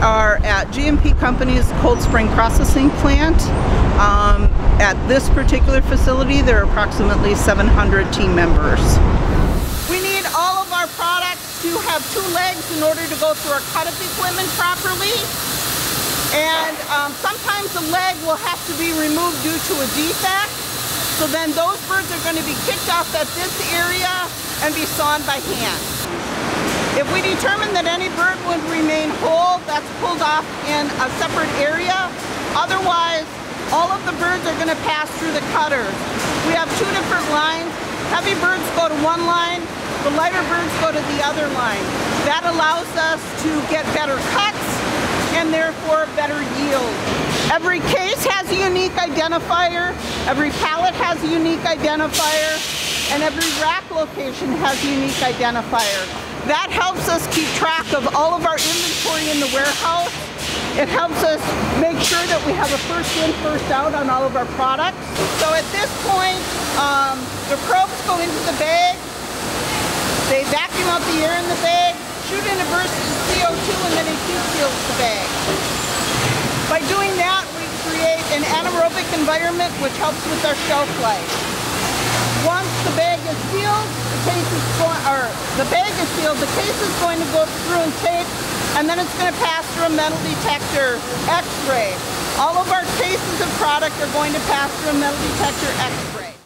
are at GNP Company's Cold Spring Processing Plant. Um, at this particular facility, there are approximately 700 team members. We need all of our products to have two legs in order to go through our cut-up equipment properly. And um, sometimes the leg will have to be removed due to a defect. So then those birds are going to be kicked off at this area and be sawn by hand. Off in a separate area. Otherwise, all of the birds are going to pass through the cutters. We have two different lines. Heavy birds go to one line, the lighter birds go to the other line. That allows us to get better cuts and therefore better yield. Every case has a unique identifier, every pallet has a unique identifier, and every rack location has a unique identifier. That helps us keep track of all of our inventory in the warehouse. It helps us make sure that we have a first in, first out on all of our products. So at this point, um, the probes go into the bag, they vacuum out the air in the bag, shoot in a burst of CO2, and then it seals the bag. By doing that, we create an anaerobic environment which helps with our shelf life. Once the bag is sealed, the case is going, or the bag is sealed, the case is going to go through and tape, and then it's going to pass through a metal detector X-ray. All of our cases of product are going to pass through a metal detector X-ray.